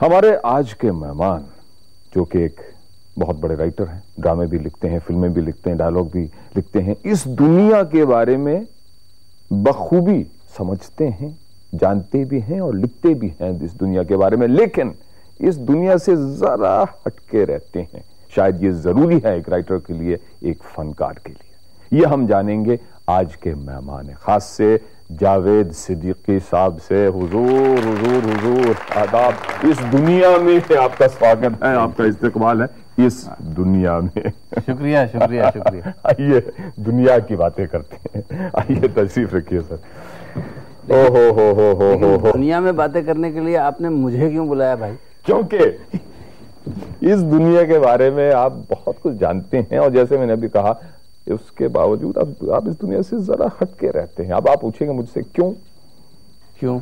हमारे आज के मेहमान, जो कि एक बहुत बड़े राइटर हैं ड्रामे भी लिखते हैं फ़िल्में भी लिखते हैं डायलॉग भी लिखते हैं, इस दुनिया के बारे में बखूबी समझते हैं, जानते भी हैं और लिखते भी हैं इस दुनिया के बारे में, लेकिन इस दुनिया से जरा हटके रहते हैं। शायद ये ज़रूरी है एक राइटर के लिए, एक फनकार के लिए। ये हम जानेंगे आज के मेहमान। खास से जावेद सिद्दीकी साहब से। हुजूर हुजूर हुजूर आदाब। इस दुनिया में आपका स्वागत है आपका इस्तेकबाल है। इस दुनिया में। शुक्रिया शुक्रिया शुक्रिया। आइए दुनिया की बातें करते हैं। आइए तशरीफ़ रखिए सर। ओ हो हो हो हो हो हो। दुनिया में बातें करने के लिए आपने मुझे क्यों बुलाया भाई? क्योंकि इस दुनिया के बारे में आप बहुत कुछ जानते हैं। और जैसे मैंने अभी कहा उसके बावजूद आप आप इस दुनिया से जरा हट के रहते हैं। अब आप पूछेंगे मुझसे क्यों? क्यों?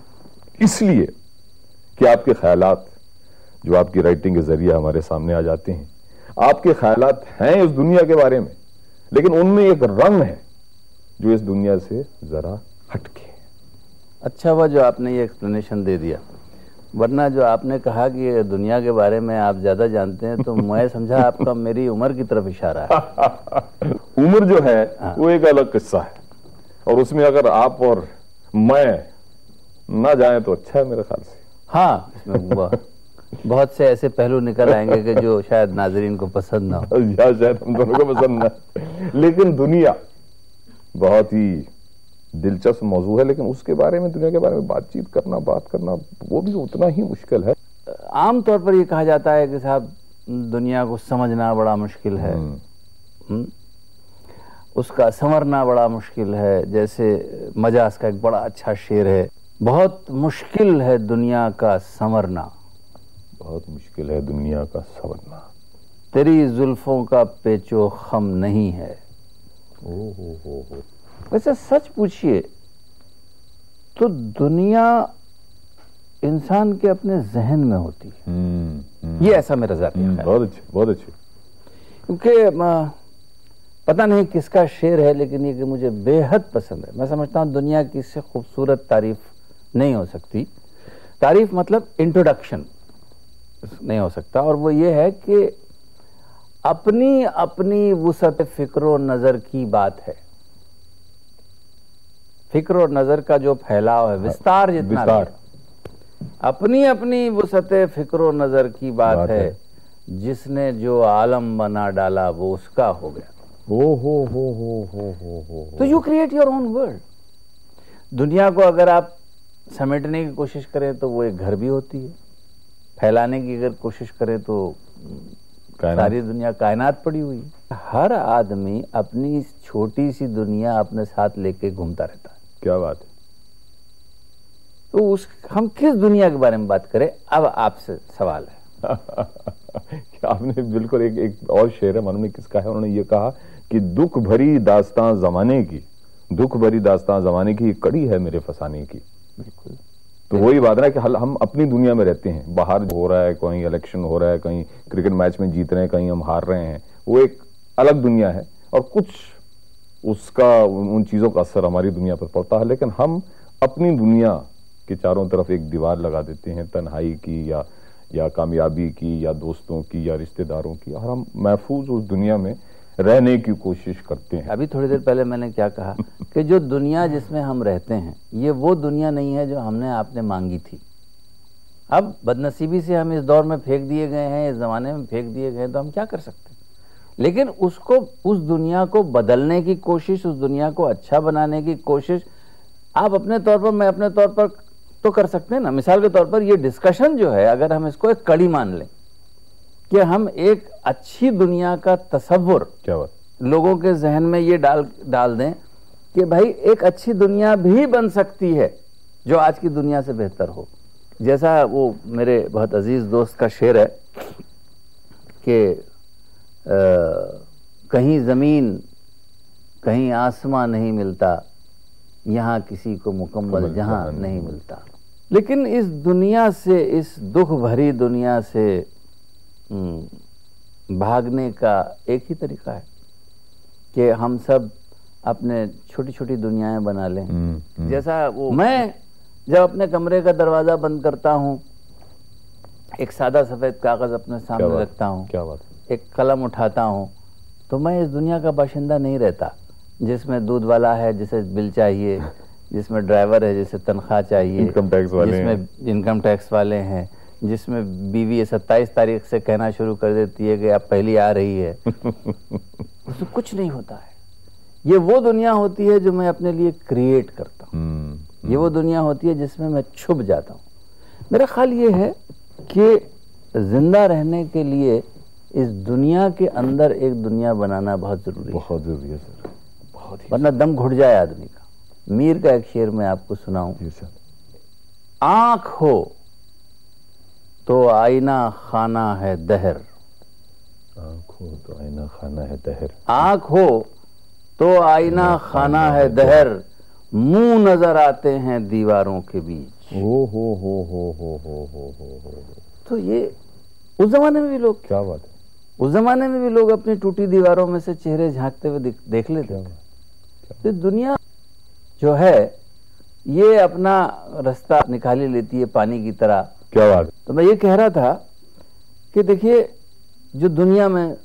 इसलिए कि आपके ख्यालात जो आपकी राइटिंग के ज़रिए हमारे सामने आ जाते हैं आपके ख्याल हैं इस दुनिया के बारे में लेकिन उनमें एक रंग है जो इस दुनिया से जरा हटके है। अच्छा हुआ जो आपने ये एक्सप्लेनेशन दे दिया। वरना जो आपने कहा कि दुनिया के बारे में आप ज़्यादा जानते हैं तो मैं समझा आपका मेरी उम्र की तरफ़ इशारा है। उम्र जो है हाँ। वो एक अलग किस्सा है। और उसमें अगर आप और मैं ना जाए तो अच्छा है मेरे ख्याल से। हाँ बहुत से ऐसे पहलू निकल आएँगे कि जो शायद नाजरीन को पसंद ना हो। या शायद हम दोनों को पसंद ना लेकिन दुनिया बहुत ही दिलचस्प मौजू है लेकिन उसके बारे में दुनिया के बारे में बातचीत करना बात करना वो भी उतना ही मुश्किल है। आम तौर पर ये कहा जाता है कि साहब दुनिया को समझना बड़ा मुश्किल है। हम्म? उसका संवरना बड़ा मुश्किल है। जैसे मजाज का एक बड़ा अच्छा शेर है। बहुत मुश्किल है दुनिया का संवरना। बहुत मुश्किल है दुनिया का संवरना। तेरी जुल्फों का पेचो खम नहीं है। ओ हो हो। हो वैसे सच पूछिए तो दुनिया इंसान के अपने जहन में होती है। हम्म, हम्म, ये ऐसा मेरा जाती हम्म, है। बहुत अच्छे बहुत अच्छे। क्योंकि पता नहीं किसका शेर है लेकिन ये कि मुझे बेहद पसंद है मैं समझता हूँ दुनिया की इससे खूबसूरत तारीफ़ नहीं हो सकती तारीफ़ मतलब इंट्रोडक्शन नहीं हो सकता और वो ये है कि अपनी अपनी वसत फ़िक्र नज़र की बात है फ़िक्र और नज़र का जो फैलाव है विस्तार जितना विस्तार। अपनी अपनी वसत फ़िक्र नज़र की बात, बात है, है। जिसने जो आलम बना डाला वो उसका हो गया हो हो हो हो हो हो हो तो you create your own world दुनिया को अगर आप समेटने की कोशिश करें तो वो एक घर भी होती है। फैलाने की अगर कोशिश करें तो सारी दुनिया कायनात पड़ी हुई हर आदमी अपनी इस छोटी सी दुनिया अपने साथ लेके घूमता रहता है। क्या बात है। तो उस हम किस दुनिया के बारे में बात करें? अब आपसे सवाल है। आपने बिल्कुल एक एक और शेर है मालूम नहीं किसका है? उन्होंने ये कहा कि दुख भरी दास्तां जमाने की दुख भरी दास्तां जमाने की कड़ी है मेरे फसाने की। बिल्कुल। तो वही बात है कि हल- हम अपनी दुनिया में रहते हैं बाहर हो रहा है कहीं इलेक्शन हो रहा है कहीं क्रिकेट मैच में जीत रहे हैं कहीं हम हार रहे हैं वो एक अलग दुनिया है। और कुछ उसका उन उन चीज़ों का असर हमारी दुनिया पर पड़ता है लेकिन हम अपनी दुनिया के चारों तरफ़ एक दीवार लगा देते हैं तन्हाई की या या कामयाबी की या दोस्तों की या रिश्तेदारों की और हम महफूज उस दुनिया में रहने की कोशिश करते हैं। अभी थोड़ी देर पहले मैंने क्या कहा कि जो दुनिया जिसमें हम रहते हैं, ये वो दुनिया नहीं है जो हमने आपने मांगी थी। अब बदनसीबी से हम इस दौर में फेंक दिए गए हैं, इस ज़माने में फेंक दिए गए हैं तो हम क्या कर सकते हैं? लेकिन उसको, उस दुनिया को बदलने की कोशिश, उस दुनिया को अच्छा बनाने की कोशिश, आप अपने तौर पर, मैं अपने तौर पर तो कर सकते हैं ना। मिसाल के तौर पर ये डिस्कशन जो है, अगर हम इसको एक कड़ी मान लें कि हम एक अच्छी दुनिया का तस्वुर लोगों के जहन में ये डाल डाल दें कि भाई एक अच्छी दुनिया भी बन सकती है जो आज की दुनिया से बेहतर हो। जैसा वो मेरे बहुत अज़ीज़ दोस्त का शेर है कि कहीं ज़मीन कहीं आसमां नहीं मिलता यहाँ किसी को मुकम्मल जहाँ नहीं मिलता। लेकिन इस दुनिया से इस दुख भरी दुनिया से भागने का एक ही तरीका है कि हम सब अपने छोटी छोटी दुनियाएँ बना लें। हम्म, हम्म, जैसा वो मैं जब अपने कमरे का दरवाज़ा बंद करता हूँ एक सादा सफ़ेद कागज़ अपने सामने रखता हूँ क्या बात। एक कलम उठाता हूँ तो मैं इस दुनिया का बाशिंदा नहीं रहता जिसमें दूध वाला है जिसे बिल चाहिए जिसमें ड्राइवर है जिसे तनख्वाह चाहिए Income tax वाले जिसमें इनकम टैक्स वाले हैं जिसमें बीवी सत्ताईस तारीख से कहना शुरू कर देती है कि आप पहली आ रही है। उसमें कुछ नहीं होता है। ये वो दुनिया होती है जो मैं अपने लिए क्रिएट करता हूँ। हम्म, ये वो दुनिया होती है जिसमें मैं छुप जाता हूँ। मेरा ख्याल ये है कि ज़िंदा रहने के लिए इस दुनिया के अंदर एक दुनिया बनाना बहुत ज़रूरी है। बहुत ज़रूरी है सर। बहुत ही वरना दम घुट जाए आदमी का। मीर का एक शेर मैं आपको सुनाऊं। आँख हो तो आईना खाना है दहर। आँखों तो आईना खाना है दहर। आँख हो तो आईना खाना है दहर। मुँह नज़र आते हैं दीवारों के बीच। हो हो हो हो हो हो हो हो तो ये उस जमाने में भी लोग क्या बात है? उस जमाने में भी लोग अपनी टूटी दीवारों में से चेहरे झांकते हुए देख, लेते बात तो दुनिया जो है ये अपना रास्ता निकाली लेती है पानी की तरह। क्या बात तो मैं ये कह रहा था कि देखिए जो दुनिया में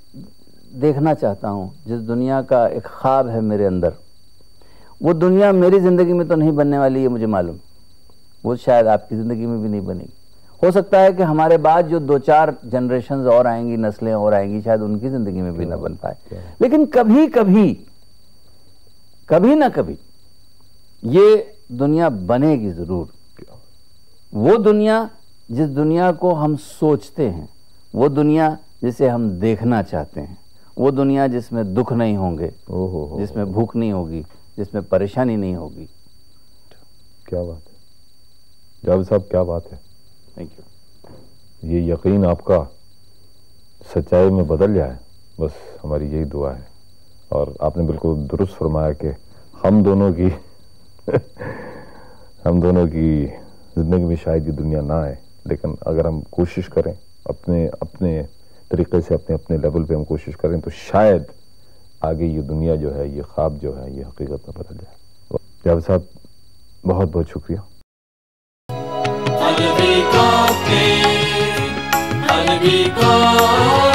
देखना चाहता हूँ जिस दुनिया का एक ख्वाब है मेरे अंदर वो दुनिया मेरी ज़िंदगी में तो नहीं बनने वाली है मुझे मालूम। वो शायद आपकी ज़िंदगी में भी नहीं बनेगी। हो सकता है कि हमारे बाद जो दो चार जनरेशन और आएँगी नस्लें और आएँगी शायद उनकी ज़िंदगी में भी ना बन पाए। लेकिन कभी कभी कभी ना कभी ये दुनिया बनेगी ज़रूर। वो दुनिया जिस दुनिया को हम सोचते हैं वो दुनिया जिसे हम देखना चाहते हैं वो दुनिया जिसमें दुख नहीं होंगे हो जिसमें भूख नहीं होगी जिसमें परेशानी नहीं होगी। क्या बात है? जावेद साहब क्या बात है? थैंक यू ये यकीन आपका सच्चाई में बदल जाए बस हमारी यही दुआ है। और आपने बिल्कुल दुरुस्त फरमाया कि हम दोनों की हम दोनों की ज़िंदगी में शायद ये दुनिया ना आए। लेकिन अगर हम कोशिश करें अपने अपने तरीके से, अपने अपने लेवल पे हम कोशिश करें तो शायद आगे ये दुनिया जो है, ये ख्वाब जो है, ये हकीकत में बदल जाए। जावेद साहब, बहुत बहुत शुक्रिया। अलविदा के, अलविदा।